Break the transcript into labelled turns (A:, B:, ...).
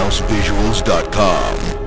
A: HouseVisuals.com.